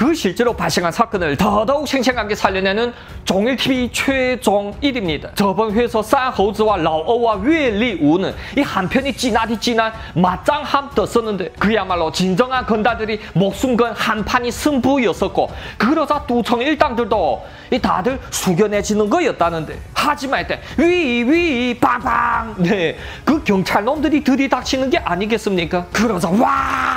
그 실제로 발생한 사건을 더더욱 생생하게 살려내는 종일TV 최종 1입니다. 저번 회에서 싼호즈와 라오와 웨리우는 이 한편이 찌나디 찌난 맞짱함 떴었는데 그야말로 진정한 건달들이 목숨 건 한판이 승부였었고 그러자 두청 일당들도 이 다들 숙연해지는 거였다는데 하지만 이때 위위 빵빵 네그 경찰 놈들이 들이닥치는 게 아니겠습니까? 그러자 와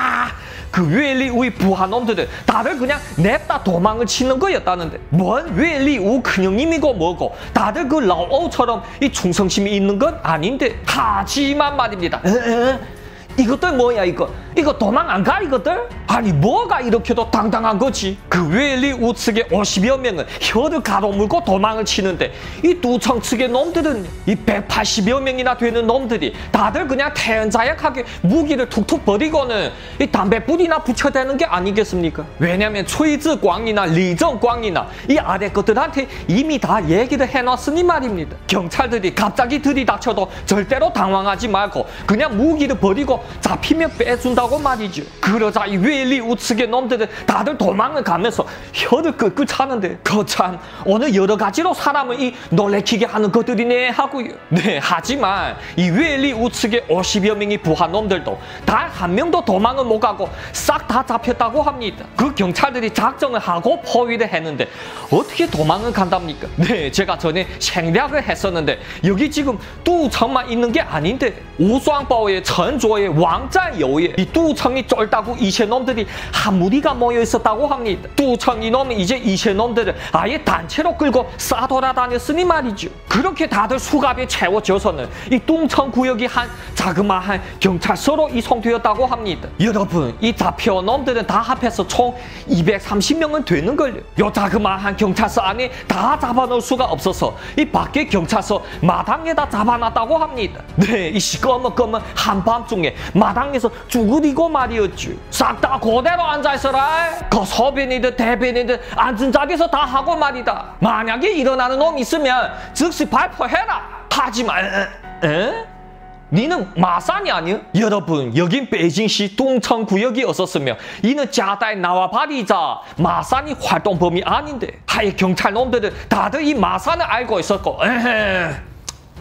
그 웨리우의 부하 놈들은 다들 그냥 냅다 도망을 치는 거였다는데 뭔 웨리우 큰형님이고 뭐고 다들 그 라오처럼 이 충성심이 있는 건 아닌데 하지만 말입니다 에? 이것들 뭐야 이거 이거 도망 안 가 이것들? 아니 뭐가 이렇게도 당당한 거지? 그 웨리 우측의 50여 명은 혀를 가로물고 도망을 치는데 이 두청 측의 놈들은 이 180여 명이나 되는 놈들이 다들 그냥 태연자약하게 무기를 툭툭 버리고는 이 담배뿌리나 붙여대는 게 아니겠습니까? 왜냐면 최이즈광이나 리정광이나 이 아래 것들한테 이미 다 얘기를 해놨으니 말입니다. 경찰들이 갑자기 들이닥쳐도 절대로 당황하지 말고 그냥 무기를 버리고 잡히면 빼준다 고 말이죠. 그러자 이 웨일리 우측의 놈들은 다들 도망을 가면서 혀를 끄끄 차는데 거참 오늘 여러 가지로 사람을 이 놀래키게 하는 것들이네 하고요. 네 하지만 이 웨일리 우측의 50여 명이 부한 놈들도 단한 명도 도망을 못 가고 싹 다 잡혔다고 합니다. 그 경찰들이 작정을 하고 포위를 했는데 어떻게 도망을 간답니까? 네 제가 전에 생략을 했었는데 여기 지금 뚜청만 있는 게 아닌데 우수왕바오의 전조의 왕자 여우에 이 뚜청이 쫄다고 이세 놈들이 한 무리가 모여 있었다고 합니다. 뚜청이 놈이 이제 이세 놈들을 아예 단체로 끌고 싸돌아다녔으니 말이죠. 그렇게 다들 수갑에 채워져서는 이 뚱청 구역이 한 자그마한 경찰서로 이송되었다고 합니다. 여러분 이 잡혀온 놈들은 다 합해서 총 230명은 되는 걸요. 요 자그마한 경찰서 안에 다 잡아놓을 수가 없어서 이 밖에 경찰서 마당에다 잡아놨다고 합니다. 네, 이 시꺼먼꺼먼 한밤중에 마당에서 쭈 그리고 말이었죠. 싹다 그대로 앉아있어라. 그 소변이든 대변이든 앉은 자리에서 다 하고 말이다. 만약에 일어나는 놈 있으면 즉시 발표해라. 하지만 에? 에? 니는 마산이 아니야? 여러분 여긴 베이징시 동청구역이었었으며 이는 자다에 나와 바리자 마산이 활동 범위 아닌데 하여 경찰 놈들은 다들 이 마산을 알고 있었고 에헤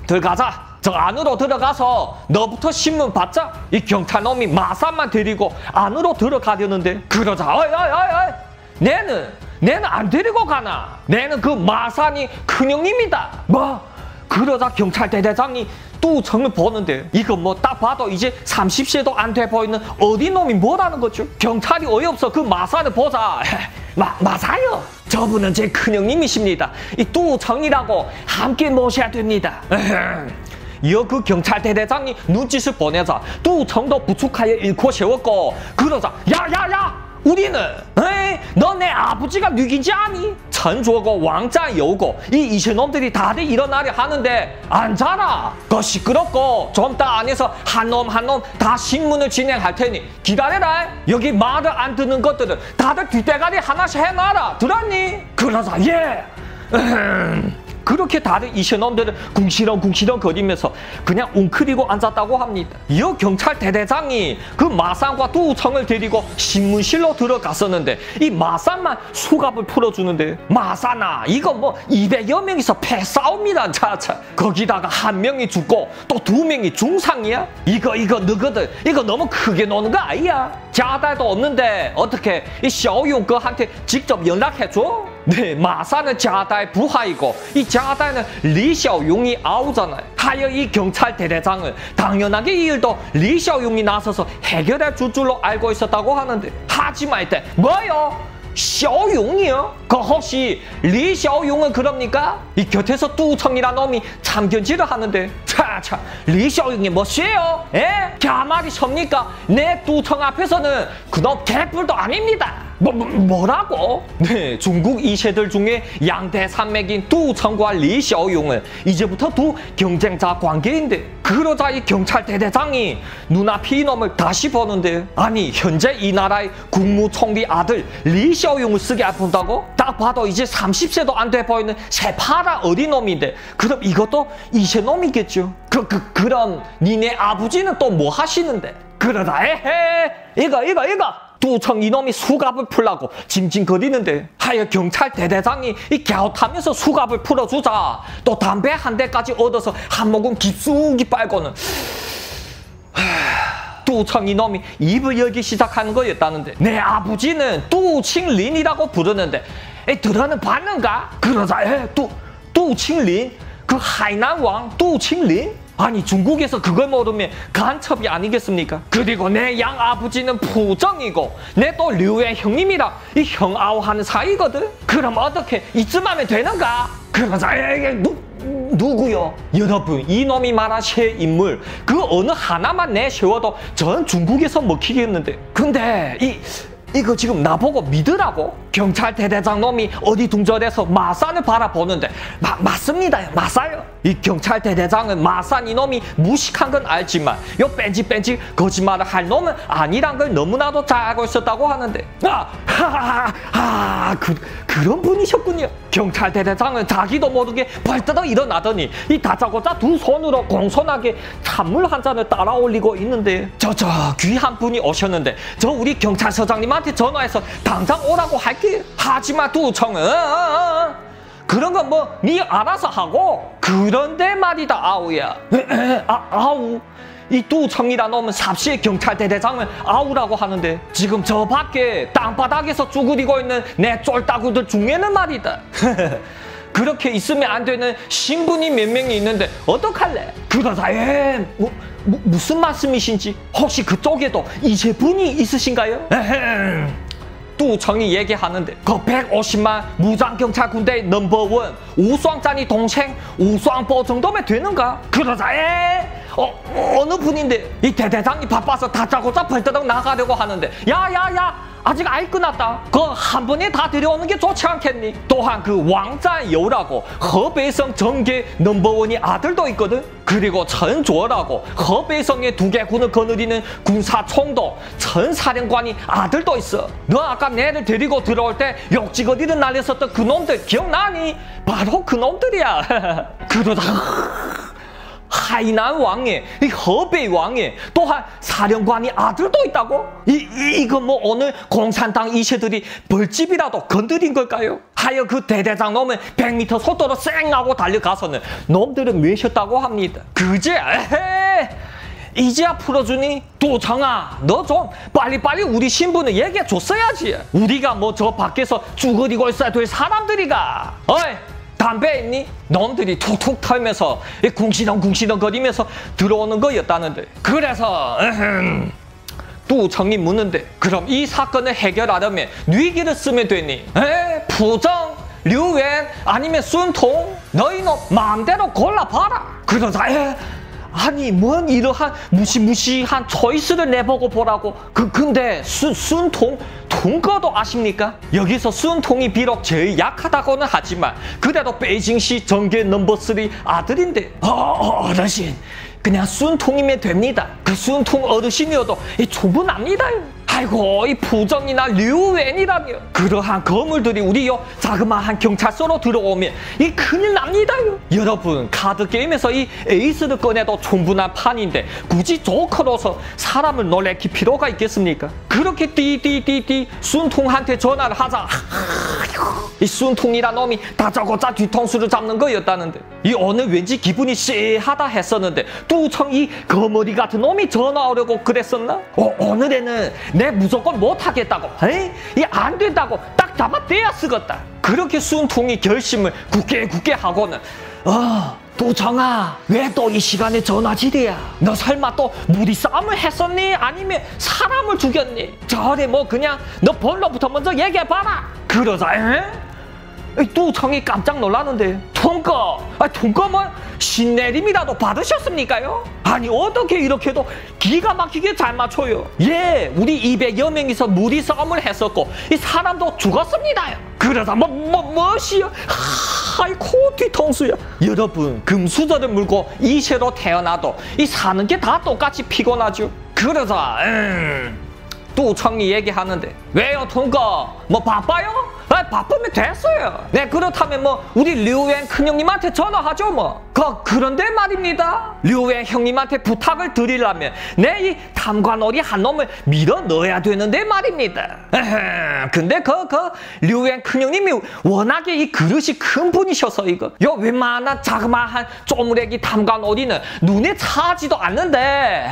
들어가자 저 안으로 들어가서 너부터 신문 받자. 이 경찰놈이 마산만 데리고 안으로 들어가려는데 그러자 어이 어이 어이 어이 내는 내는 안 데리고 가나. 내는 그 마산이 큰형님이다. 뭐? 그러자 경찰 대 대장이 뚜청을 보는데 이거 뭐딱 봐도 이제 30세도 안 돼 보이는 어디 놈이 뭐라는 거죠? 경찰이 어이없어 그 마산을 보자. 마, 맞아요. 저분은 제 큰형님이십니다. 이 뚜청이라고 함께 모셔야 됩니다. 이어 그 경찰 대 대장이 눈짓을 보내자 뚜청도 부축하여 잃고 세웠고 그러자 야야야! 우리는 에이 너내 아버지가 누구인지 아니? 천주고 왕자 여우고 이 이신놈들이 다들 일어나려 하는데 앉아라! 그 시끄럽고 좀 더 안에서 한 놈 한 놈 다 신문을 진행할 테니 기다려라! 여기 말을 안 듣는 것들은 다들 뒷대가리 하나씩 해놔라! 들었니? 그러자 예 그렇게 다들 이신놈들은 궁시렁 궁시렁 거리면서 그냥 웅크리고 앉았다고 합니다. 이 경찰 대대장이 그 마산과 두청을 데리고 신문실로 들어갔었는데 이 마산만 수갑을 풀어주는데 마산아 이거 뭐 200여 명이서 패싸웁니다 차차 거기다가 한 명이 죽고 또 두 명이 중상이야? 이거 이거 너거든 이거 너무 크게 노는 거 아니야? 자달도 없는데 어떻게 이 샤오용 거한테 직접 연락해줘? 네, 마사는 자다의 부하이고 이 자다는 리샤용이 아우잖아요. 하여 이 경찰 대대장은 당연하게 이 일도 리샤용이 나서서 해결해 줄 줄로 알고 있었다고 하는데 하지만 이때 뭐요? 小용이요? 그 혹시 리샤용은 그럽니까? 이 곁에서 뚜청이란 놈이 참견질을 하는데 차차 리샤용이 뭐시에요? 에? 가말이 섭니까? 내 뚜청 앞에서는 그놈 개뿔도 아닙니다. 뭐, 뭐, 뭐 라고? 네, 중국 이세들 중에 양대 산맥인 뚜청과 리샤용은 이제부터 두 경쟁자 관계인데 그러자 이 경찰 대대장이 눈앞이 이놈을 다시 보는데 아니 현재 이 나라의 국무총리 아들 리샤용을 쓰게 아픈다고? 딱 봐도 이제 30세도 안 돼 보이는 새파라 어린 놈인데 그럼 이것도 이세 놈이겠죠? 그, 그, 그럼 니네 아버지는 또 뭐 하시는데? 그러다 에헤 이거 이거 이거 뚜청 이놈이 수갑을 풀라고 징징거리는데 하여 경찰 대대장이 이 갸웃하면서 수갑을 풀어주자. 또 담배 한 대까지 얻어서 한 모금 깊숙이 빨고는 뚜청 이놈이 입을 열기 시작하는 거였다는데 내 아버지는 뚜칭린이라고 부르는데 에 들어는 봤는가? 그러자 에 뚜, 뚜칭린? 그 하이난 왕 뚜칭린 아니 중국에서 그걸 모르면 간첩이 아니겠습니까? 그리고 내 양 아버지는 부정이고 내 또 류의 형님이라 이 형아우하는 사이거든. 그럼 어떻게 이쯤 하면 되는가? 그러자 에게 누 누구요? 여러분 이놈이 새 인물 그 어느 하나만 내세워도 전 중국에서 먹히겠는데 근데 이 이거 지금 나보고 믿으라고? 경찰 대대장 놈이 어디 둥절해서 마산을 바라보는데 마, 맞습니다 맞아요. 이 경찰 대대장은 마산 이놈이 무식한 건 알지만 요 뺀지뺀지 거짓말을 할 놈은 아니란 걸 너무나도 잘 알고 있었다고 하는데. 아 하하하 그, 그런 분이셨군요. 경찰 대대장은 자기도 모르게 벌떡 일어나더니 이 다짜고짜 두 손으로 공손하게 찬물 한 잔을 따라 올리고 있는데 저저 귀한 분이 오셨는데 저 우리 경찰서장님한테 전화해서 당장 오라고 할게 하지만 두청은. 그런 건 뭐 네 알아서 하고 그런데 말이다 아우야 아, 아우 이 두청이라 놈은 삽시의 경찰 대 대장을 아우라고 하는데 지금 저 밖에 땅바닥에서 쭈그리고 있는 내 쫄따구들 중에는 말이다 그렇게 있으면 안 되는 신분이 몇 명이 있는데 어떡할래? 그러다 에 뭐, 뭐, 무슨 말씀이신지 혹시 그쪽에도 이세분이 있으신가요? 에헴. 뚜청이 얘기하는데 그 150만 무장경찰 군대 넘버원 우수왕짠이 동생 우수왕보 정도면 되는가? 그러자 에 어, 어느 분인데 이 대대장이 바빠서 다짜고짜 벌떡 나가려고 하는데 야야야 아직 아이 끝났다. 그한 번에 다 데려오는 게 좋지 않겠니? 또한 그 왕자여우라고 허베이성 정계 넘버원이 아들도 있거든. 그리고 천조라고 허베이성의 두개 군을 거느리는 군사총도 천사령관이 아들도 있어. 너 아까 내를 데리고 들어올 때 욕지거리를 날렸었던 그 놈들 기억나니? 바로 그 놈들이야. 그러다 하이난 왕의 이 허베이 왕의 또한 사령관이 아들도 있다고? 이, 이 이거 뭐 오늘 공산당 이세들이 벌집이라도 건드린 걸까요? 하여 그 대대장 놈은 100m 속도로 쌩하고 달려가서는 놈들은 매셨다고 합니다. 그제 에헤 이제야 풀어주니 도정아 너 좀 빨리빨리 우리 신부는 얘기해 줬어야지 우리가 뭐 저 밖에서 쭈그리고 있어야 될 사람들이가 어이 담배 있니? 놈들이 툭툭 털면서 궁시렁 궁시렁 거리면서 들어오는 거였다는데 그래서 뚜청이 묻는데 그럼 이 사건을 해결하려면 뉘기를 쓰면 되니? 에? 부정? 류엔? 아니면 순통? 너희 놈 마음대로 골라봐라 그러자 에? 아니 뭔 이러한 무시무시한 초이스를 내보고 보라고. 그 근데 순, 순통 통과도 아십니까? 여기서 순통이 비록 제일 약하다고는 하지만 그래도 베이징시 정계 넘버 3 아들인데 어, 어, 어 르신. 그냥 순통이면 됩니다. 그 순통 어르신이어도 충분합니다요 아이고 이 부정이나 류웬이라며. 그러한 거물들이 우리요 자그마한 경찰서로 들어오면 이 큰일 납니다요. 여러분 카드 게임에서 이 에이스를 꺼내도 충분한 판인데 굳이 조커로서 사람을 놀래킬 필요가 있겠습니까? 그렇게 띠띠띠띠 순통한테 전화를 하자. 이 순통이란 놈이 다짜고짜 뒤통수를 잡는 거였다는데. 이 오늘 왠지 기분이 쎄하다 했었는데 뚜청 이 거머리 같은 놈이 전화 오려고 그랬었나? 어, 오늘에는 내 무조건 못하겠다고. 에이? 이안 된다고 딱 잡아대야 쓰겄다. 그렇게 순통이 결심을 굳게 굳게 하고는 어 도정아 왜 또 이 시간에 전화지대야? 너 설마 또 무리 싸움을 했었니? 아니면 사람을 죽였니? 저래 뭐 그냥 너 본로부터 먼저 얘기해봐라. 그러자 에? 뚜청이 깜짝 놀랐는데 통과 아 통과 뭐 신내림이라도 받으셨습니까요? 아니 어떻게 이렇게도 기가 막히게 잘 맞춰요 예 우리 200여 명이서 무리 싸움을 했었고 이 사람도 죽었습니다 그러다 뭐, 뭐, 무엇이요? 아이코 뒤통수야 여러분 금수저를 물고 이세로 태어나도 이 사는 게 다 똑같이 피곤하죠 그러자 음, 뚜청이 얘기하는데 왜요, 통거? 뭐 바빠요? 아, 바쁘면 됐어요. 네, 그렇다면 뭐 우리 류엔 큰형님한테 전화하죠, 뭐. 그, 그런데 말입니다. 류엔 형님한테 부탁을 드리려면 내이 탐관오리 한 놈을 밀어 넣어야 되는데 말입니다. 근데 그, 그 류엔 큰형님이 워낙에 이 그릇이 큰 분이셔서 이거 요 웬만한 자그마한 쪼무레기 탐관오리는 눈에 차지도 않는데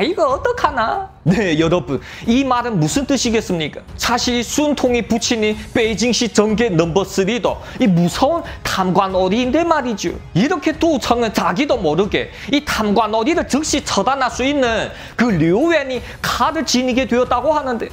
에이, 이거 어떡하나? 네, 여러분. 이 말은 무슨 뜻이겠습니까? 사실 순통이 부친이 베이 징시 전개 넘버 3도 이 무서운 탐관오리인데 말이죠. 이렇게 두청은 자기도 모르게 이 탐관오리를 즉시 처단할 수 있는 그 류웬이 칼을 지니게 되었다고 하는데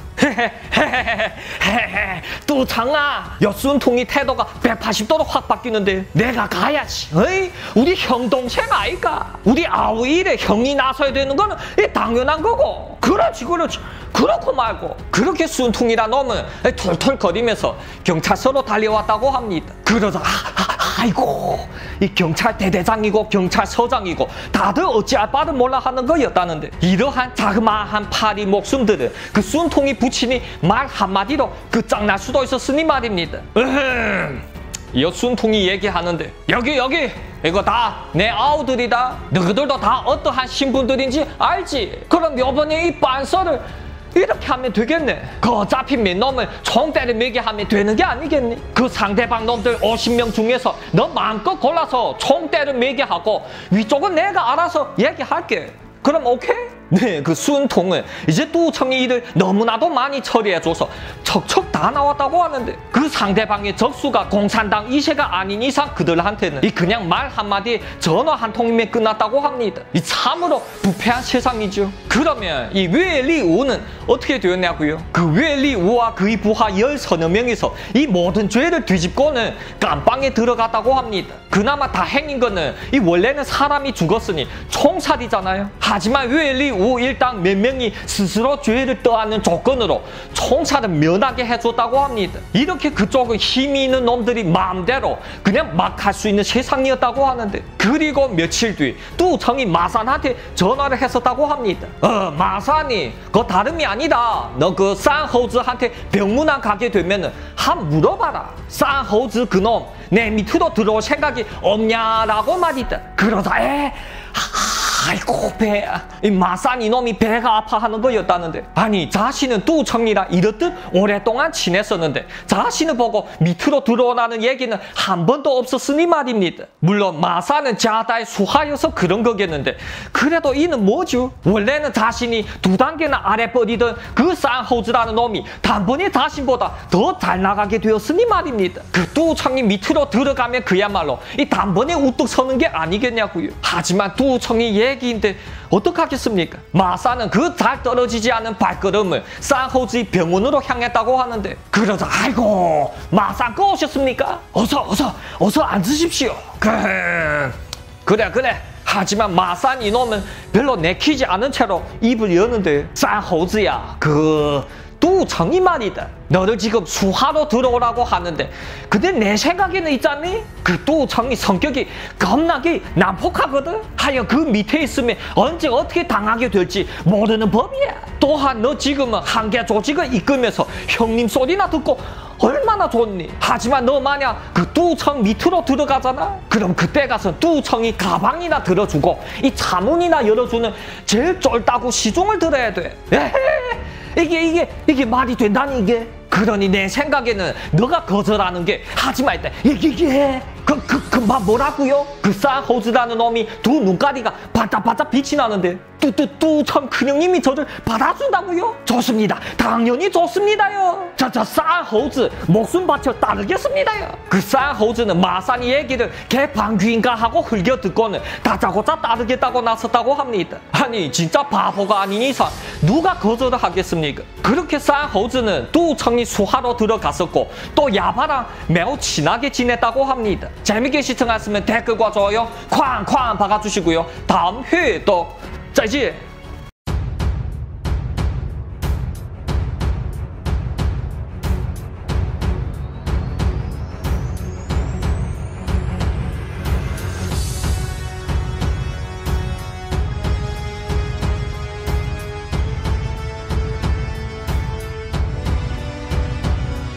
두청아 여순통이 태도가 180도로 확 바뀌는데 내가 가야지 어이? 우리 형 동생 아이가 우리 아우일에 형이 나서야 되는 거는 당연한 거고 그렇지 그렇지. 그렇고 말고 그렇게 순통이라 놈은 털털거리면서 경찰서로 달려왔다고 합니다. 그러자 아, 이고 이 경찰 대대장이고 경찰서장이고 다들 어찌할 바를 몰라 하는 거였다는데 이러한 자그마한 파리 목숨들은 그 순통이 부친이 말 한마디로 끝장날 수도 있었으니 말입니다. 으흠. 이 순통이 얘기하는데 여기 여기 이거 다 내 아우들이다 너희들도 다 어떠한 신분들인지 알지 그럼 요번에 이 빤서를 이렇게 하면 되겠네. 그 어차피 몇 놈을 총대를 매게 하면 되는 게 아니겠니? 그 상대방 놈들 50명 중에서 너 마음껏 골라서 총대를 매게 하고 위쪽은 내가 알아서 얘기할게. 그럼 오케이? 네, 그 순통은 이제 뚜청이 일을 너무나도 많이 처리해줘서 척척 다 나왔다고 하는데 그 상대방의 적수가 공산당 이세가 아닌 이상 그들한테는 이 그냥 말 한마디 전화 한 통이면 끝났다고 합니다. 이 참으로 부패한 세상이죠. 그러면 이 웨리우는 어떻게 되었냐고요? 그 웨리우와 그의 부하 열 서너 명이서 이 모든 죄를 뒤집고는 깜빵에 들어갔다고 합니다. 그나마 다행인 거는 이 원래는 사람이 죽었으니 총살이잖아요. 하지만 웨리우 일당 몇 명이 스스로 죄를 떠안는 조건으로 총살을 면하게 해줬다고 합니다. 이렇게 그쪽은 힘이 있는 놈들이 마음대로 그냥 막 할 수 있는 세상이었다고 하는데 그리고 며칠 뒤 뚜청이 마산한테 전화를 했었다고 합니다. 어 마산이 그거 다름이 아니다. 너그 쌍호즈한테 병문안 가게 되면은 한 물어봐라. 쌍호즈 그놈 내 밑으로 들어올 생각이 없냐라고 말이다. 그러다 에 아이고 배야 이 마산 이놈이 배가 아파하는 거였다는데. 아니 자신은 뚜청이랑 이렇듯 오랫동안 지냈었는데 자신을 보고 밑으로 들어오라는 얘기는 한 번도 없었으니 말입니다. 물론 마산은 자다의 수하여서 그런 거겠는데. 그래도 이는 뭐죠? 원래는 자신이 두 단계나 아래 뻗이던 그 쌍호즈라는 놈이 단번에 자신보다 더 잘 나가게 되었으니 말입니다. 그 뚜청이 밑으로 들어가면 그야말로 이 단번에 우뚝 서는 게 아니겠냐고요. 하지만 뚜청이 얘기 인데 어떡하겠습니까? 마사는 그 잘 떨어지지 않은 발걸음을 쌍호지 병원으로 향했다고 하는데 그러자 아이고 마사 꺼오셨습니까? 어서 어서 어서 앉으십시오. 그래 그래 그래 하지만 마산 이놈은 별로 내키지 않은 채로 입을 여는데 쌍호지야 그 뚜청이 말이다. 너를 지금 수하로 들어오라고 하는데 근데 내 생각에는 있잖니? 그 뚜청이 성격이 겁나게 난폭하거든? 하여 그 밑에 있으면 언제 어떻게 당하게 될지 모르는 법이야. 또한 너 지금은 한계 조직을 이끌면서 형님 소리나 듣고 얼마나 좋니? 하지만 너 만약 그 뚜청 밑으로 들어가잖아? 그럼 그때 가서 뚜청이 가방이나 들어주고 이 차문이나 열어주는 제일 쫄다고 시중을 들어야 돼. 에헤. 이게 이게 이게 말이 된다니 이게? 그러니 내 생각에는 너가 거절하는 게 하지 말때 이게 이게 그 그 그만 뭐라고요? 그 쌍호즈라는 놈이 두 눈가리가 바짝바짝 빛이 나는데 뚜뚜뚜 참 큰형님이 저를 받아준다고요? 좋습니다. 당연히 좋습니다요. 저저 쌍호즈 목숨 바쳐 따르겠습니다요. 그 쌍호즈는 마산이 얘기를 개방귀인가 하고 흘겨 듣고는 다짜고짜 따르겠다고 나섰다고 합니다. 아니 진짜 바보가 아닌 이상 누가 거절을 하겠습니까? 그렇게 쌍호즈는 뚜청이 수하로 들어갔었고 또 야바랑 매우 친하게 지냈다고 합니다. 재밌게 시청하셨으면 댓글과 좋아요 쾅쾅 박아주시고요. 다음 회에 또 再见。